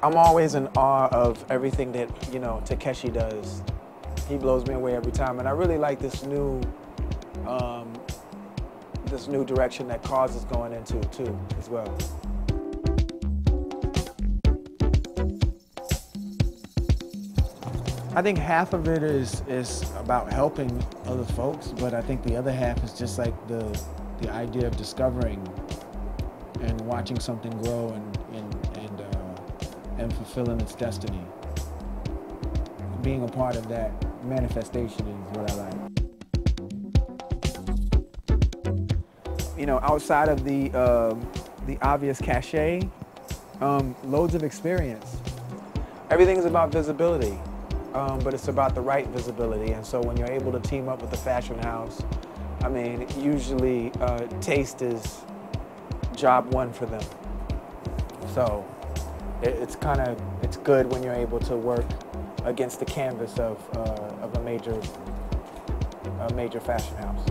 I'm always in awe of everything that, you know, Takashi does. He blows me away every time. And I really like this new, um, this new direction that KAWS is going into too, as well. I think half of it is is about helping other folks, but I think the other half is just like the the idea of discovering and watching something grow and and and, fulfilling its destiny. Being a part of that manifestation is what I like. You know, outside of the uh, the obvious cachet, um, loads of experience. Everything is about visibility um, but it's about the right visibility. And so when you're able to team up with a fashion house, I mean, usually uh, taste is job one for them. So it, it's kind of, it's good when you're able to work against the canvas of, uh, of a major, a major fashion house.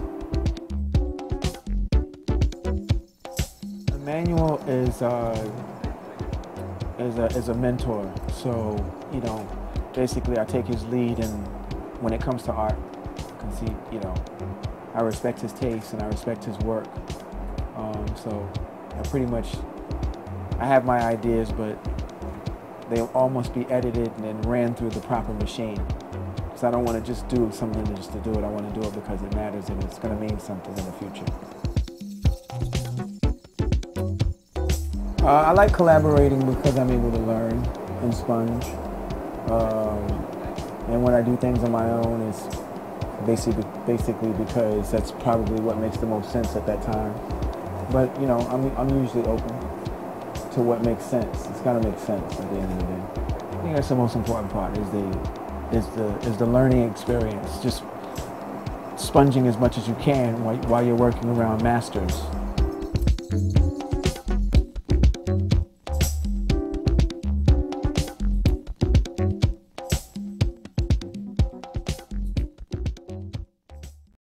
Emmanuel is, uh, is, a, is a mentor. So, you know, basically I take his lead and when it comes to art, because he, you know, I respect his taste and I respect his work. Um, so I pretty much, I have my ideas, but they'll almost be edited and then ran through the proper machine. Because I don't want to just do something just to do it. I want to do it because it matters and it's going to mean something in the future. Uh, I like collaborating because I'm able to learn and sponge. Um, and when I do things on my own, it's basically basically because that's probably what makes the most sense at that time. But you know, I'm I'm usually open to what makes sense. It's gotta make sense at the end of the day. I think that's the most important part is the is the is the learning experience. Just sponging as much as you can while you're working around masters.